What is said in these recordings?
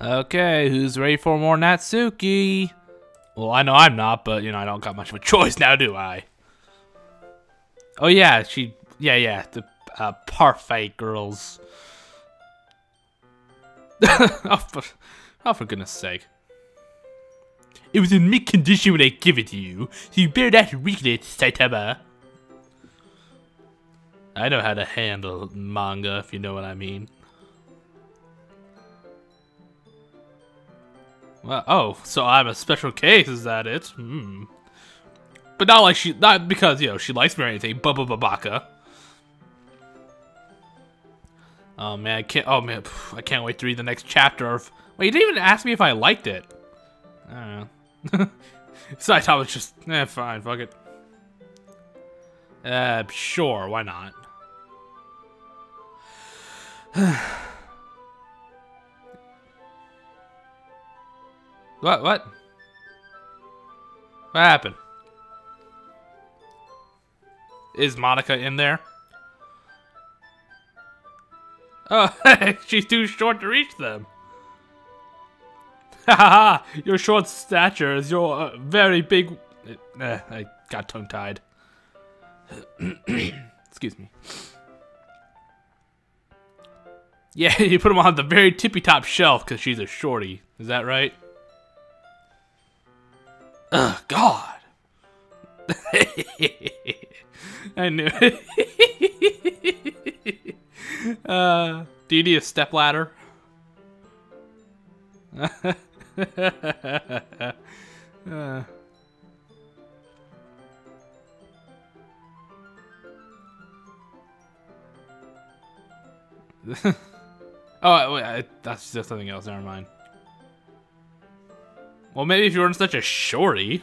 Okay, who's ready for more Natsuki? Well, I know I'm not, but, you know, I don't got much of a choice now, do I? Oh, yeah, she... Yeah, yeah, the uh, Parfait girls. oh, for, oh, for goodness sake. It was in mint condition when I give it to you, so you better read it, Saitama. I know how to handle manga, if you know what I mean. Well, oh, so I'm a special case, is that it? Hmm. But not like she, not because, you know, she likes me or anything, Bubba Babaka. Oh man, I can't, oh man, I can't wait to read the next chapter of, wait, you didn't even ask me if I liked it. I don't know. so I thought it was just, eh, fine, fuck it. Uh, sure, why not? what, what? What happened? Is Monika in there? Oh, she's too short to reach them. Haha, your short stature is your uh, very big... Uh, I got tongue-tied. Excuse me. Yeah, you put him on the very tippy-top shelf because she's a shorty. Is that right? Ugh, God. I knew it. uh, do you need a step ladder? uh. oh, wait, I, that's just something else. Never mind. Well, maybe if you weren't such a shorty.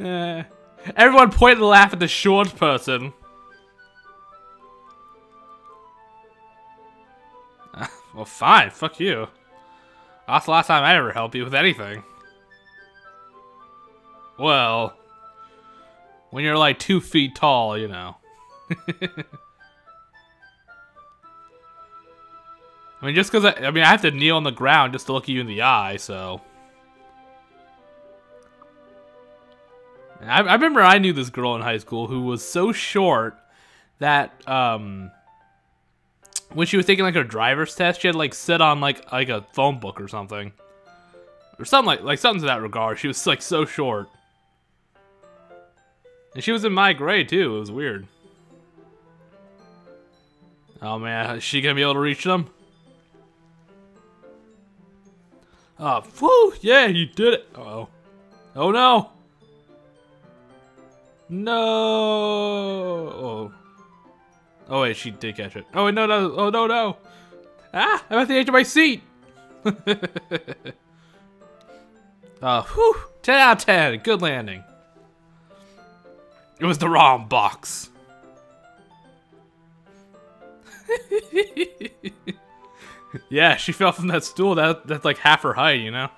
uh, everyone point and laugh at the short person. Uh, well, fine. Fuck you. That's the last time I ever helped you with anything. Well, when you're like two feet tall, you know. I mean, just because I, I mean, I have to kneel on the ground just to look you in the eye, so. I, I remember I knew this girl in high school who was so short that um, when she was taking like her driver's test, she had like sit on like like a phone book or something, or something like like something to that regard. She was like so short, and she was in my grade too. It was weird. Oh man, is she gonna be able to reach them? Oh, whoo! Yeah, you did it. Uh oh. Oh no! No! Oh. Oh wait, she did catch it. Oh wait, no, no! Oh no, no! Ah! I'm at the edge of my seat. uh, whew! Ten out of ten. Good landing. It was the wrong box. yeah, she fell from that stool. That that's like half her height, you know.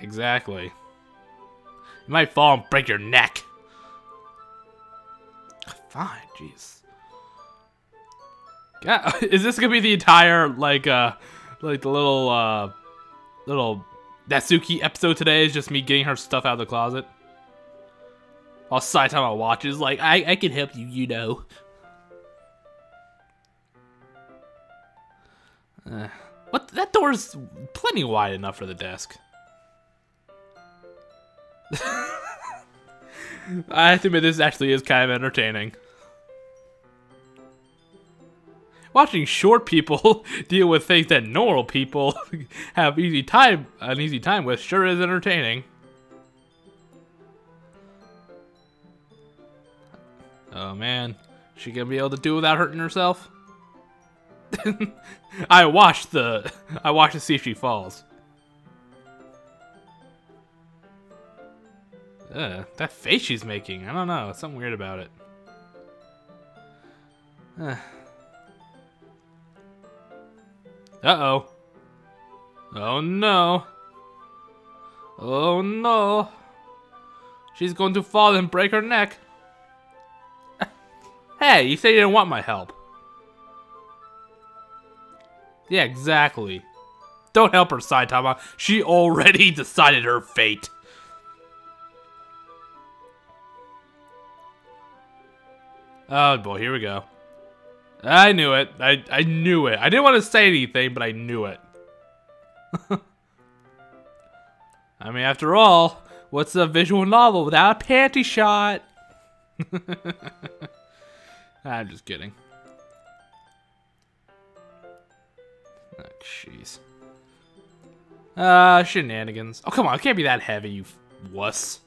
Exactly. You might fall and break your neck. Fine, jeez. Yeah, is this gonna be the entire like uh like the little uh little Natsuki episode today? Is just me getting her stuff out of the closet? While Saitama watches, like I I can help you, you know. Uh, what? That door's plenty wide enough for the desk. I have to admit, this actually is kind of entertaining. Watching short people deal with things that normal people have easy time an easy time with sure is entertaining. Oh man, she gonna be able to do without hurting herself? I watched the I watched to see if she falls. That face she's making, I don't know, something weird about it. Uh. Uh-oh. Oh no. Oh no. She's going to fall and break her neck. Hey, you said you didn't want my help. Yeah, exactly. Don't help her, Saitama. She already decided her fate. Oh boy, here we go. I knew it. I, I knew it. I didn't want to say anything, but I knew it. I mean, after all, what's a visual novel without a panty shot? I'm just kidding. Oh, jeez. Uh, shenanigans. Oh, come on. It can't be that heavy, you wuss.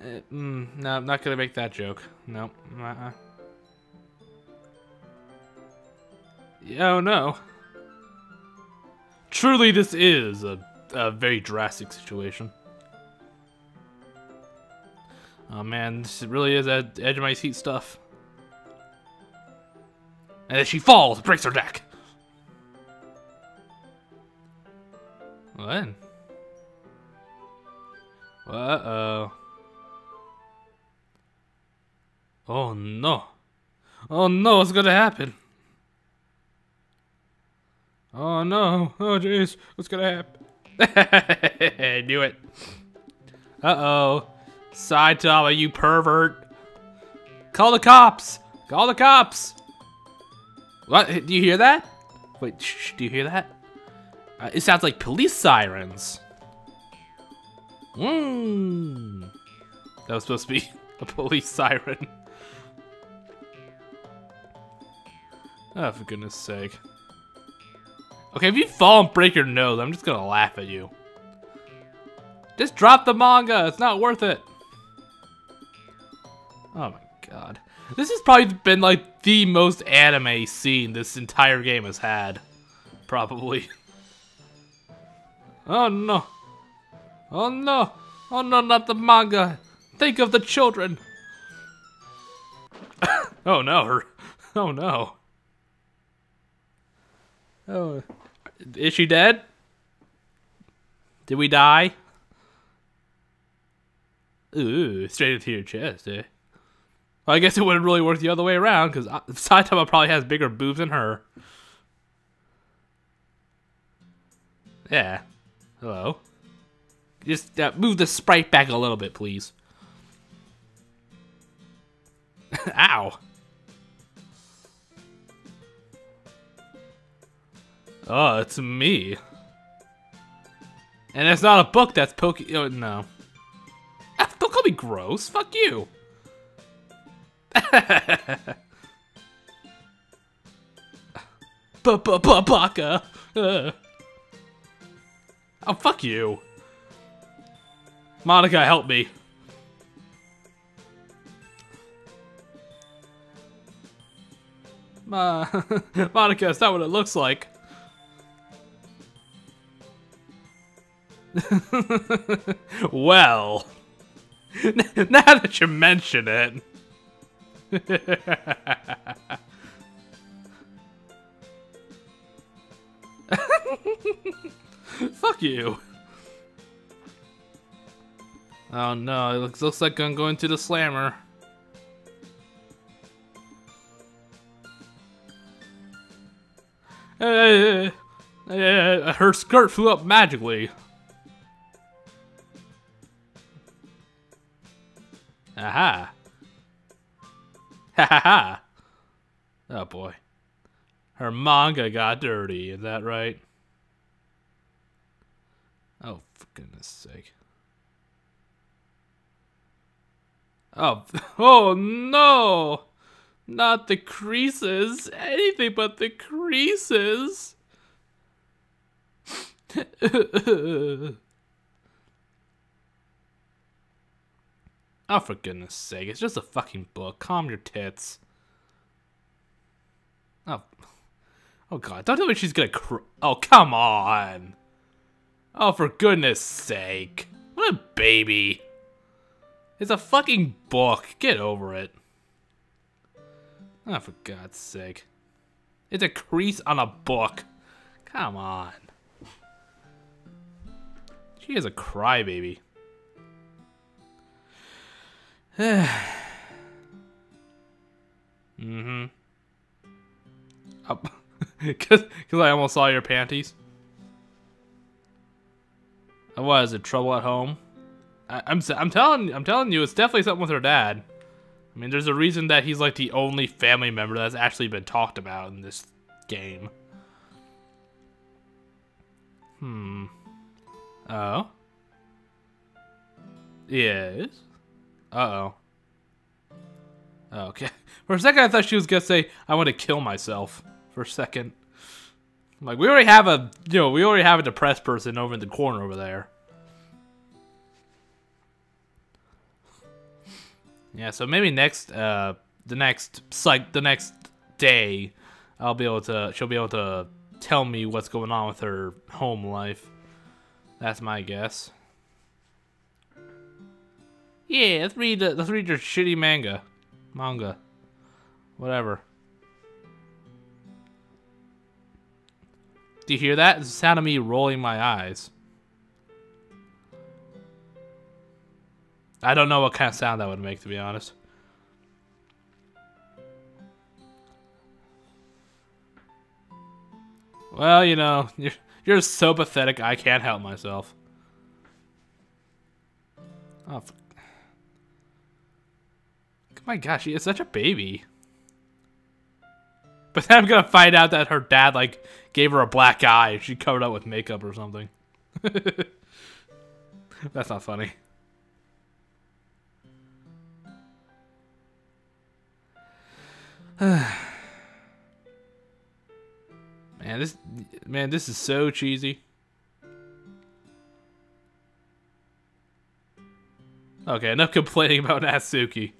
Uh, mm, no, I'm not gonna make that joke. No. Uh-uh. Oh, no. Truly, this is a, a very drastic situation. Oh man, this really is at edge of my seat stuff. And then she falls, breaks her neck. What? Uh-oh. Oh no. Oh no, what's gonna happen? Oh no. Oh jeez, what's gonna happen? I knew it. Uh-oh. Saitama, you pervert. Call the cops! Call the cops! What? Do you hear that? Wait, shh, do you hear that? Uh, it sounds like police sirens. Mmm. That was supposed to be a police siren. Oh, for goodness sake. Okay, if you fall and break your nose, I'm just gonna laugh at you. Just drop the manga, it's not worth it. Oh my god. This has probably been like the most anime scene this entire game has had. Probably. Oh no. Oh no. Oh no, not the manga. Think of the children. oh no. Oh no. Oh. Is she dead? Did we die? Ooh, straight into your chest, eh? Well, I guess it wouldn't really work the other way around, because Saitama probably has bigger boobs than her. Yeah. Hello? Just uh, move the sprite back a little bit, please. Ow. Oh, it's me. And it's not a book that's poke. Oh, no. Don't call me gross. Fuck you. Baka. Oh, fuck you. Monika, help me. Uh, Monika, is that what it looks like? well, now that you mention it. Fuck you. Oh no, it looks, looks like I'm going to the slammer. Uh, uh, her skirt flew up magically. Aha. Ha ha ha. Oh boy. Her manga got dirty, is that right? Oh, for goodness sake. Oh, oh no! Not the creases. Anything but the creases. Oh, for goodness sake. It's just a fucking book. Calm your tits. Oh. Oh, God. Don't tell me she's gonna cr- Oh, come on. Oh, for goodness sake. What a baby. It's a fucking book. Get over it. Oh, for God's sake. It's a crease on a book. Come on. She is a crybaby. mm-hmm. Oh, Up. Because I almost saw your panties. Uh, I was in trouble at home. I, I'm I'm telling I'm telling you, it's definitely something with her dad. I mean, there's a reason that he's like the only family member that's actually been talked about in this game. Hmm. Oh. Yes. Uh-oh. Oh, okay. For a second, I thought she was gonna say, I want to kill myself. For a second. I'm Like, we already have a, you know, we already have a depressed person over in the corner over there. Yeah, so maybe next, uh, the next, like, the next day, I'll be able to, she'll be able to tell me what's going on with her home life. That's my guess. Yeah, let's read, the, let's read your shitty manga. Manga. Whatever. Do you hear that? It's the sound of me rolling my eyes. I don't know what kind of sound that would make, to be honest. Well, you know, you're, you're so pathetic, I can't help myself. Oh, my gosh, she is such a baby. But then I'm gonna find out that her dad, like, gave her a black eye. She covered up with makeup or something. That's not funny. man, this man, this is so cheesy. Okay, enough complaining about Natsuki.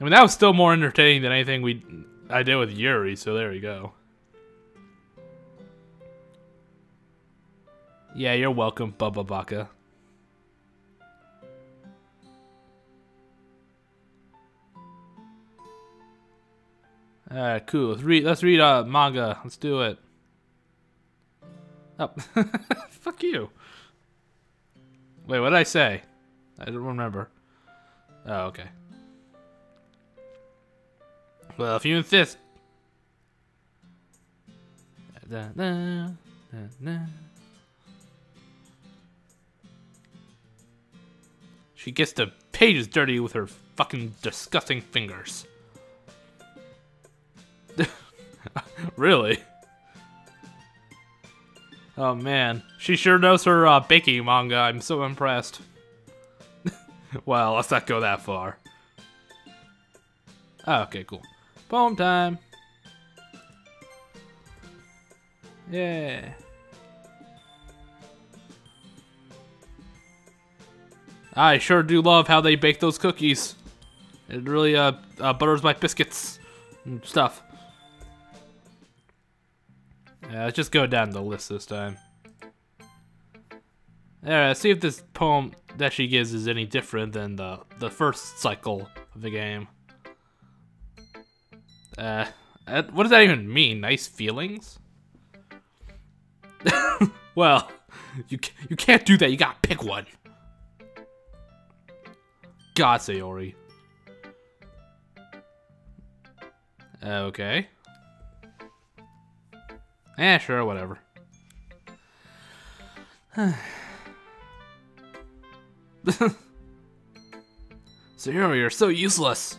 I mean, that was still more entertaining than anything we I did with Yuri, so there we go. Yeah, you're welcome, Bubba Baka. Alright, cool. Let's read let's read uh manga. Let's do it. Oh fuck you. Wait, what did I say? I don't remember. Oh, okay. Well, if you insist. Da, da, da, she gets the pages dirty with her fucking disgusting fingers. really? Oh man, she sure knows her uh, baking manga. I'm so impressed. well, let's not go that far. Oh, okay, cool. Poem time. Yeah. I sure do love how they bake those cookies. It really uh, uh, butters my biscuits and stuff. Yeah, let's just go down the list this time. Alright, see if this poem that she gives is any different than the, the first cycle of the game. Uh, uh, what does that even mean? Nice feelings? well, you you can't do that. You gotta pick one. God, Sayori. Okay. Eh, sure, whatever. Sayori, you're so useless.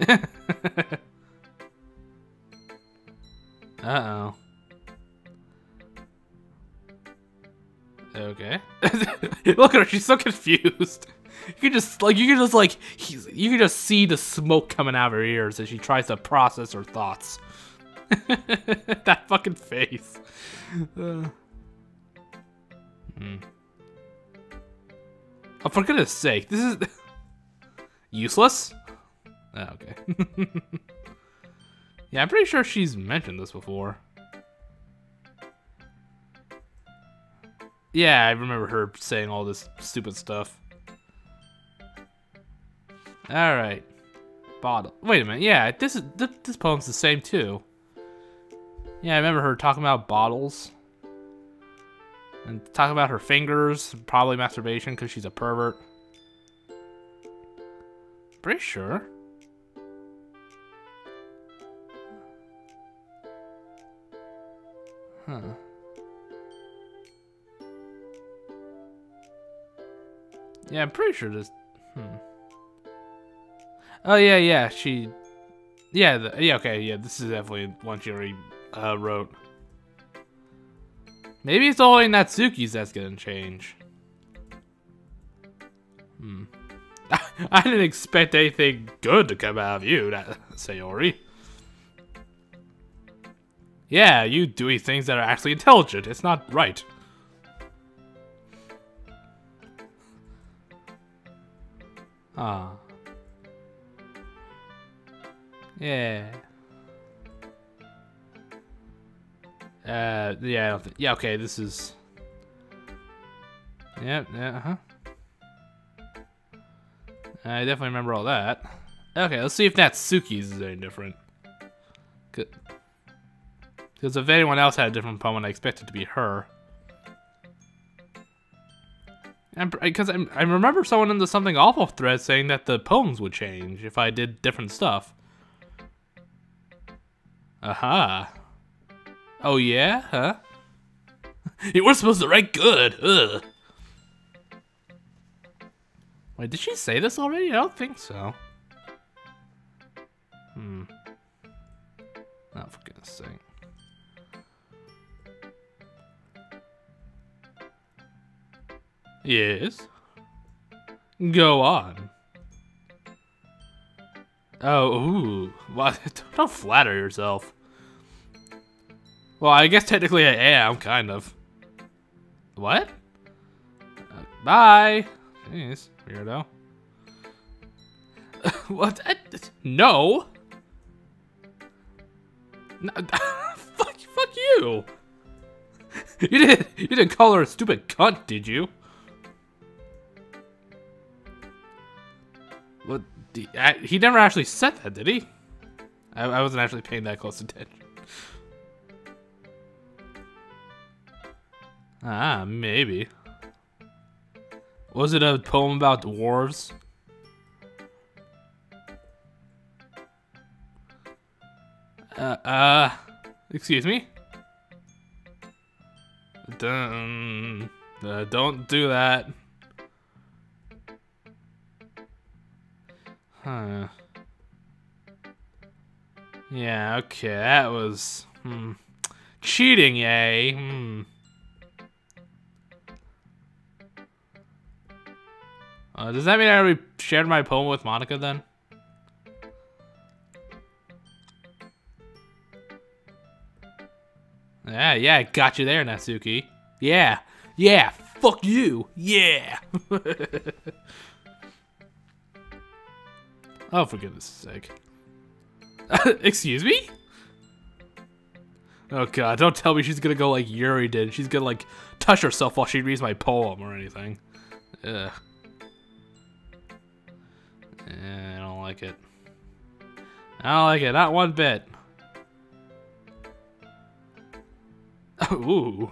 Uh-oh. Okay. Look at her, she's so confused. You can just like you can just like you can just see the smoke coming out of her ears as she tries to process her thoughts. that fucking face. Uh. Hmm. Oh, for goodness sake, this is useless. Oh, okay. yeah, I'm pretty sure she's mentioned this before. Yeah, I remember her saying all this stupid stuff. Alright. Bottle. Wait a minute. Yeah, this is th this poem's the same too. Yeah, I remember her talking about bottles. And talking about her fingers. Probably masturbation because she's a pervert. Pretty sure. Huh. Yeah, I'm pretty sure this. Hmm. Oh yeah, yeah. She. Yeah, the, yeah. Okay, yeah. This is definitely one she already uh, wrote. Maybe it's only Natsuki's that's gonna change. Hmm. I didn't expect anything good to come out of you, that Sayori. Yeah, you doing things that are actually intelligent. It's not right. Ah. Yeah. Uh, yeah, I don't think, yeah, okay, this is, yeah, yeah, uh-huh. I definitely remember all that. Okay, let's see if Natsuki's is any different. Because if anyone else had a different poem, I expect it to be her. Because I, I remember someone in the Something Awful thread saying that the poems would change if I did different stuff. Aha. Oh yeah? Huh? you weren't supposed to write good. Ugh. Wait, did she say this already? I don't think so. Hmm. Not for goodness sake. Yes. Go on. Oh, ooh. Don't flatter yourself. Well, I guess technically I am, kind of. What? Uh, bye. Jeez, weirdo. what? No. no. fuck, fuck you. You didn't. You didn't call her a stupid cunt, did you? He never actually said that, did he? I, I wasn't actually paying that close attention. Ah, maybe. Was it a poem about dwarves? Uh, uh, excuse me? Don't, uh, don't do that. Huh. Yeah, okay, that was, hmm. Cheating, yay. Hmm. Uh, does that mean I already shared my poem with Monika, then? Yeah, yeah, I got you there, Natsuki. Yeah, yeah, fuck you, yeah. oh, for goodness sake. Excuse me? Oh god, don't tell me she's gonna go like Yuri did. She's gonna like touch herself while she reads my poem or anything. Ugh. Eh, I don't like it. I don't like it, not one bit. Ooh.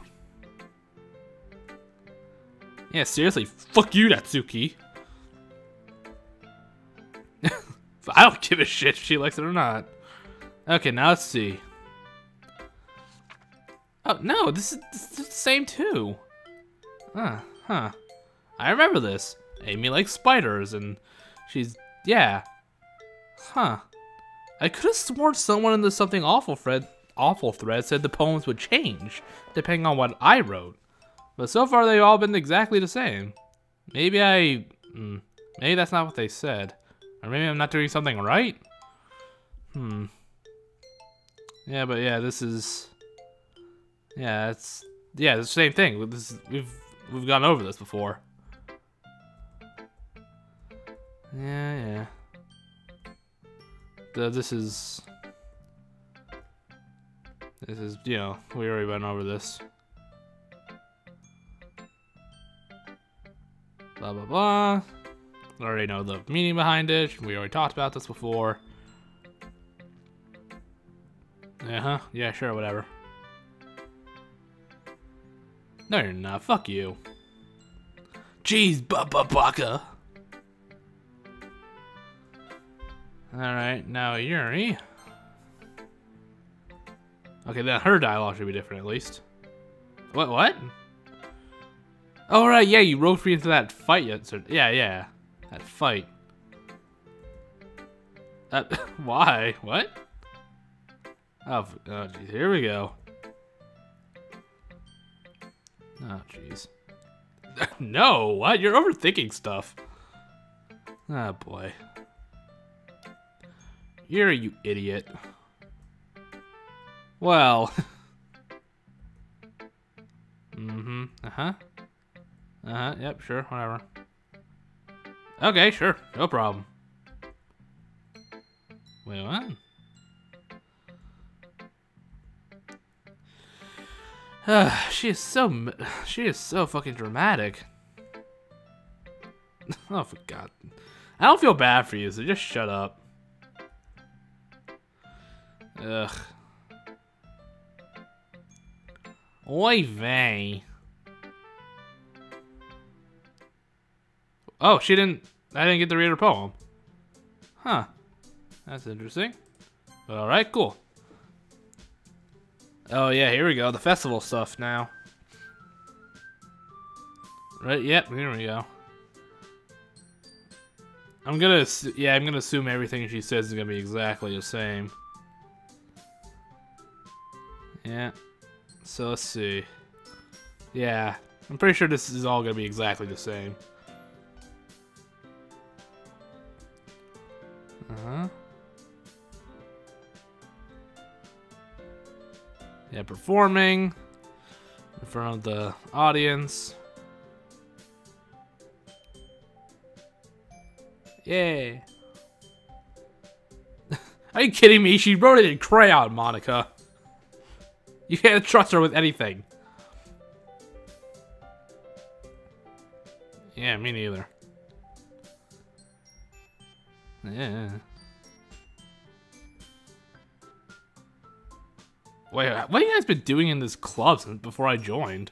Yeah, seriously, fuck you, Natsuki. I don't give a shit if she likes it or not. Okay, now let's see. Oh, no, this is, this is the same too. Huh, huh. I remember this. Amy likes spiders, and she's yeah. Huh. I could have sworn someone in the something awful thread awful thread said the poems would change, depending on what I wrote. But so far they've all been exactly the same. Maybe I... Mm, maybe that's not what they said. Or maybe I'm not doing something right? Hmm. Yeah, but yeah, this is... Yeah, it's... Yeah, it's the same thing. This is, we've we've gone over this before. Yeah, yeah. The, this is... This is, you know, we already went over this. Blah, blah, blah. I already know the meaning behind it. We already talked about this before. Uh-huh. Yeah, sure, whatever. No, you're not. Fuck you. Jeez, baka. Alright, now Yuri. Okay, then her dialogue should be different at least. What? What? Oh right, yeah, you roped me into that fight yesterday. Yeah, yeah, that fight. Uh, why? What? Oh, oh geez, here we go. Oh, jeez. no, what? You're overthinking stuff. Oh, boy. You're you idiot. Well. mm-hmm. Uh-huh. Uh-huh. Yep, sure. Whatever. Okay, sure. No problem. Wait, uh. what? she is so she is so fucking dramatic. oh, for God. I don't feel bad for you, so just shut up. Ugh. Oy vey. Oh, she didn't... I didn't get to read her poem. Huh. That's interesting. Alright, cool. Oh yeah, here we go. The festival stuff now. Right, yep, here we go. I'm gonna, yeah, I'm gonna assume everything she says is gonna be exactly the same. Yeah. So let's see. Yeah, I'm pretty sure this is all gonna be exactly the same. Uh-huh. Yeah, performing in front of the audience. Yay. Are you kidding me? She wrote it in crayon, Monika. You can't trust her with anything. Yeah, me neither. Wait, what have you guys been doing in this club since before I joined?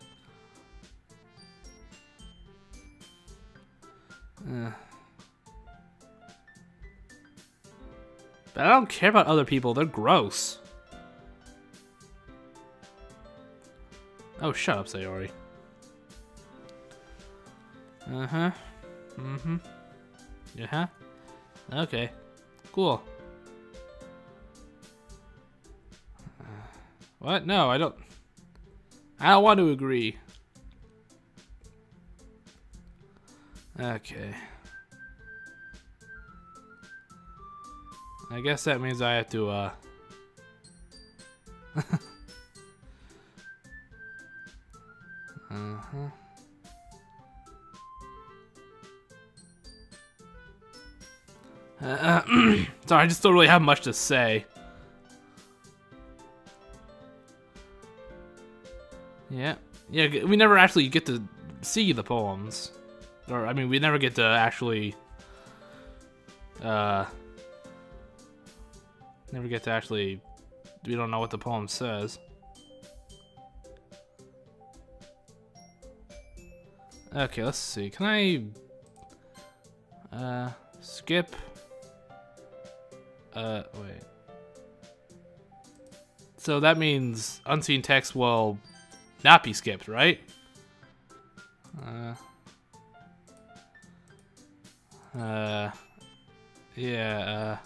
Uh. But I don't care about other people, they're gross. Oh, shut up, Sayori. Uh-huh. Mm-hmm. Yeah. Uh-huh. Okay. Cool. What? No, I don't... I don't want to agree. Okay. I guess that means I have to, uh... I just don't really have much to say. Yeah. Yeah, we never actually get to see the poems. Or, I mean, we never get to actually... Uh... Never get to actually... We don't know what the poem says. Okay, let's see. Can I... Uh... Skip... Uh, wait. So that means unseen text will not be skipped, right? Uh, uh, yeah,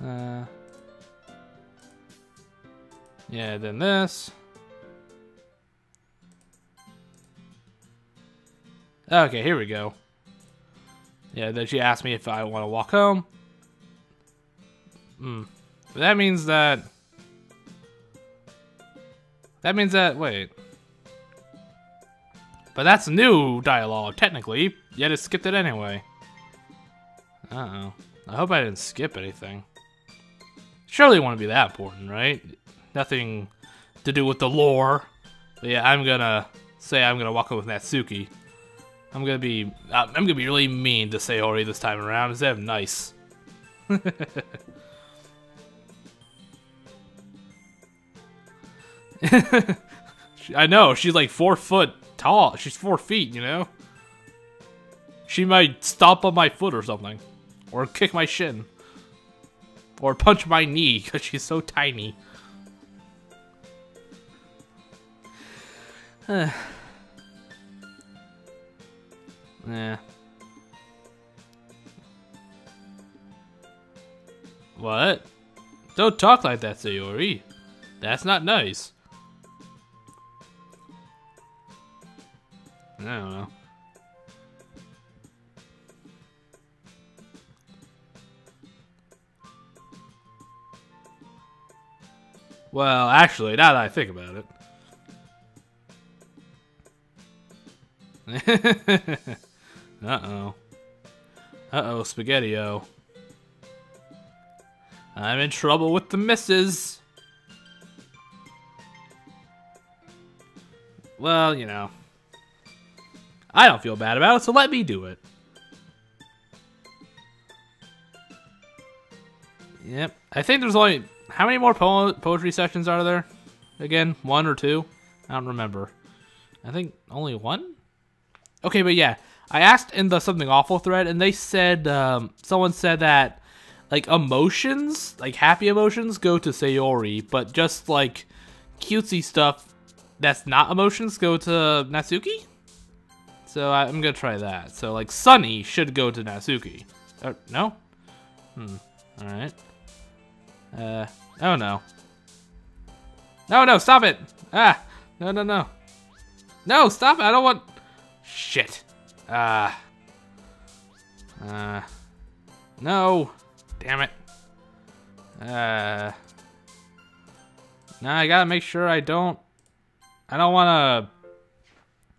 uh, uh, yeah, then this. Okay, here we go. Yeah, then she asked me if I want to walk home. Hmm. That means that... That means that... Wait. But that's new dialogue, technically. Yet it skipped it anyway. Uh-oh. I hope I didn't skip anything. Surely it wouldn't be that important, right? Nothing to do with the lore. But yeah, I'm gonna say I'm gonna walk up with Natsuki. I'm gonna be... I'm gonna be really mean to Sayori this time around instead of nice. I know, she's like four foot tall. She's four feet, you know? She might stomp on my foot or something. Or kick my shin. Or punch my knee, because she's so tiny. Yeah. What? Don't talk like that, Sayori. That's not nice. I don't know. Well, actually, now that I think about it. Uh-oh. Uh-oh, Spaghetti-O. I'm in trouble with the missus. Well, you know. I don't feel bad about it, so let me do it. Yep. I think there's only... How many more po poetry sessions are there? Again, one or two? I don't remember. I think only one? Okay, but yeah. I asked in the Something Awful thread, and they said... Um, someone said that, like, emotions, like happy emotions, go to Sayori, but just, like, cutesy stuff that's not emotions go to Natsuki? So I'm gonna try that. So like Sunny should go to Natsuki. Uh, no? Hmm. Alright. Uh, oh no. No, no, stop it! Ah! No, no, no. No, stop it! I don't want... Shit. Ah. Uh, uh, no. Damn it. Uh. Now I gotta make sure I don't... I don't wanna...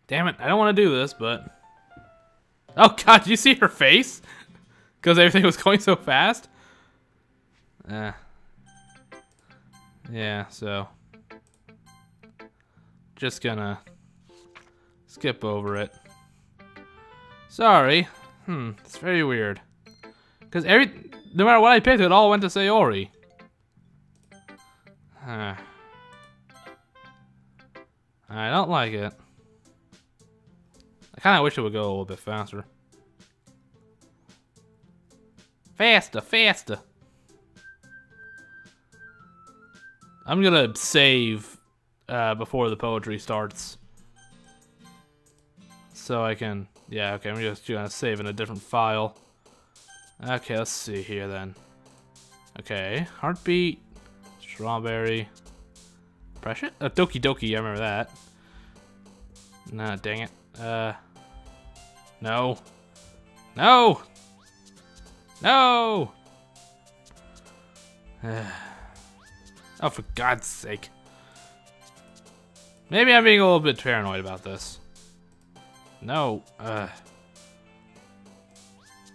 Damn it, I don't want to do this, but... Oh god, did you see her face? Because everything was going so fast? Uh, yeah, so... Just gonna... Skip over it. Sorry. Hmm, it's very weird. Because every... No matter what I picked, it all went to Sayori. Huh. I don't like it. I kind of wish it would go a little bit faster. Faster, faster. I'm gonna save uh, before the poetry starts. So I can, yeah, okay, I'm just gonna save in a different file. Okay, let's see here then. Okay, heartbeat, strawberry, pressure, uh, Doki Doki, I remember that. Nah, dang it. Uh, no. No! No! oh, for God's sake. Maybe I'm being a little bit paranoid about this. No. Uh.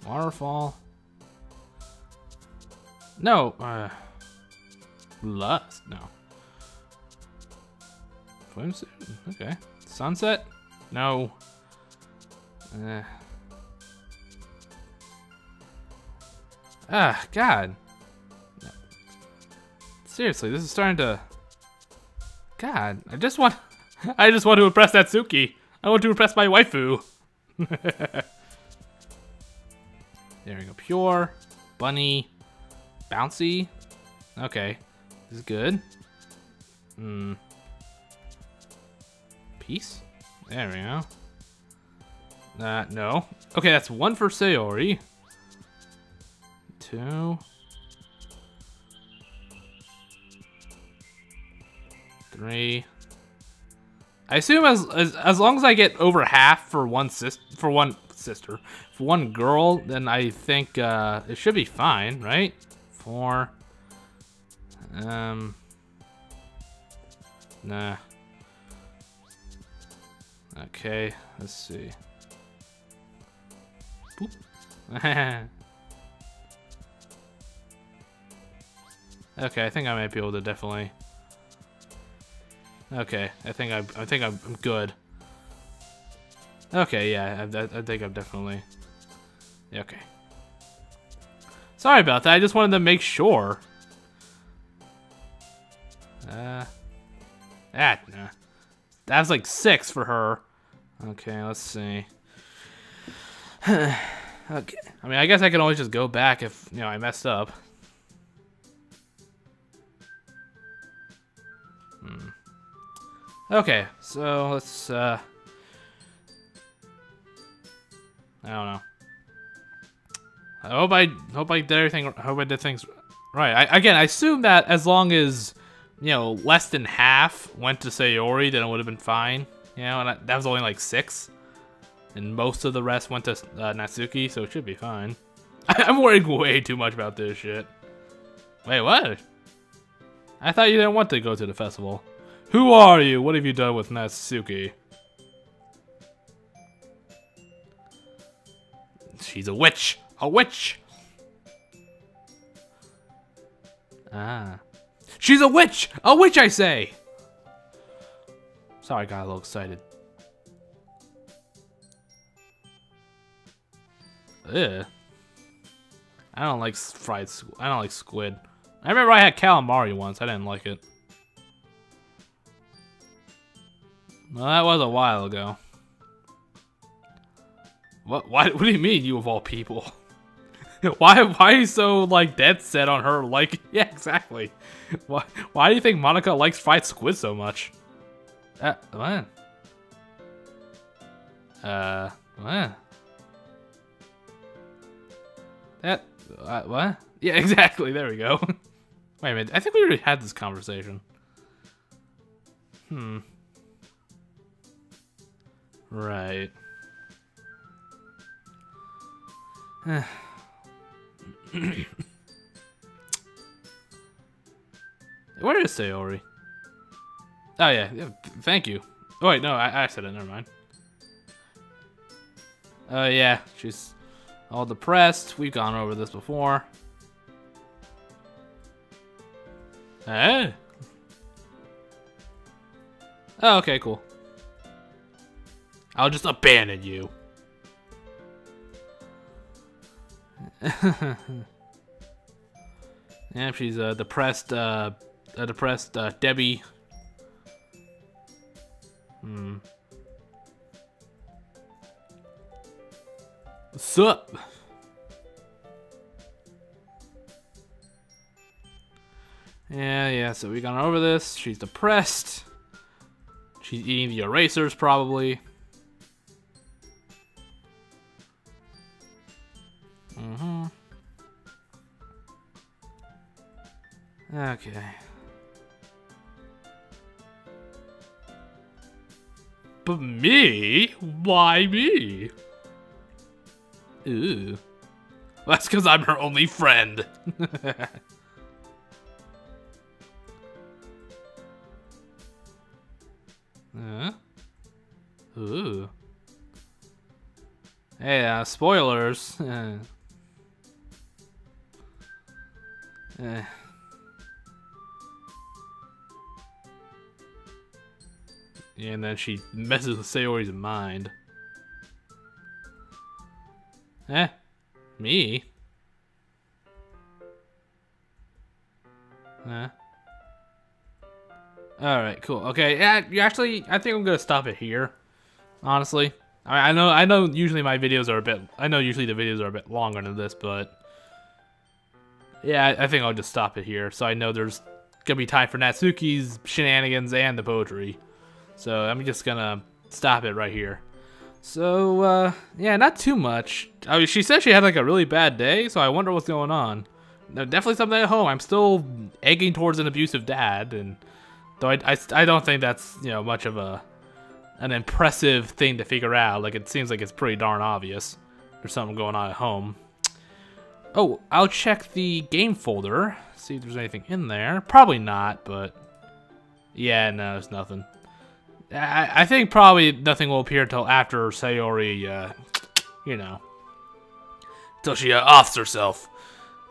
Waterfall. No. Uh. Lust. No. Swimsuit? Okay. Sunset? No. Uh. Ah, God. Seriously, this is starting to... God, I just want... I just want to impress Natsuki. I want to impress my waifu. there we go. Pure. Bunny. Bouncy. Okay. This is good. Hmm. Peace? There we go. Uh, no. Okay, that's one for Sayori. Two. Three. I assume as, as as long as I get over half for one sis for one sister, for one girl, then I think uh, it should be fine, right? Four. Um. Nah. Okay, let's see. okay, I think I might be able to definitely. Okay, I think I'm, I think I'm good. Okay, yeah, I, I think I'm definitely... Okay. Sorry about that, I just wanted to make sure. Uh, that, nah. Was like six for her. Okay, let's see. okay. I mean, I guess I can always just go back if, you know, I messed up. Hmm. Okay, so let's, uh... I don't know. I hope I hope I did everything. I hope I did things right. I, again, I assume that as long as you know less than half went to Sayori, then it would have been fine. You know, and that, that was only like six, and most of the rest went to uh, Natsuki, so it should be fine. I'm worrying way too much about this shit. Wait, what? I thought you didn't want to go to the festival. Who are you? What have you done with Natsuki? She's a witch. A witch! Ah. She's a witch! A witch, I say! Sorry, I got a little excited. Ugh. I don't like fried I don't like squid. I remember I had calamari once. I didn't like it. Well, that was a while ago. What? Why? What do you mean, you of all people? why why are you so like dead set on her like yeah exactly why why do you think Monika likes fried squid so much uh what uh what that uh, what yeah exactly there we go wait a minute I think we already had this conversation hmm right Where is Sayori? Oh yeah, yeah, thank you. Oh wait, no, I, I said it, never mind. Oh uh, yeah, she's all depressed. We've gone over this before. Hey. Oh, okay, cool. I'll just abandon you. yeah, she's a depressed, uh, a depressed uh, Debbie. Hmm. What's up? Yeah, yeah, so we gone over this. She's depressed. She's eating the erasers, probably. But me? Why me? Ooh. That's because I'm her only friend. uh, ooh. Hey, uh, spoilers. uh. And then she messes with Sayori's mind. Eh? Me? Eh? Alright, cool. Okay, yeah, you actually, I think I'm gonna stop it here. Honestly. I, I know, I know usually my videos are a bit, I know usually the videos are a bit longer than this, but... Yeah, I think I'll just stop it here, so I know there's gonna be time for Natsuki's shenanigans and the poetry. So I'm just gonna stop it right here. So, uh, yeah, not too much. I mean, she said she had like a really bad day, so I wonder what's going on. No, definitely something at home. I'm still egging towards an abusive dad, and though I, I, I don't think that's, you know, much of a an impressive thing to figure out. Like, it seems like it's pretty darn obvious. There's something going on at home. Oh, I'll check the game folder, see if there's anything in there. Probably not, but yeah, no, there's nothing. I, I think probably nothing will appear until after Sayori, uh, you know, until she uh, offs herself.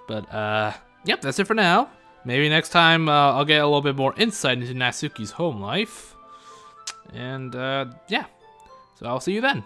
But, uh, yep, that's it for now. Maybe next time uh, I'll get a little bit more insight into Natsuki's home life. And, uh, yeah. So I'll see you then.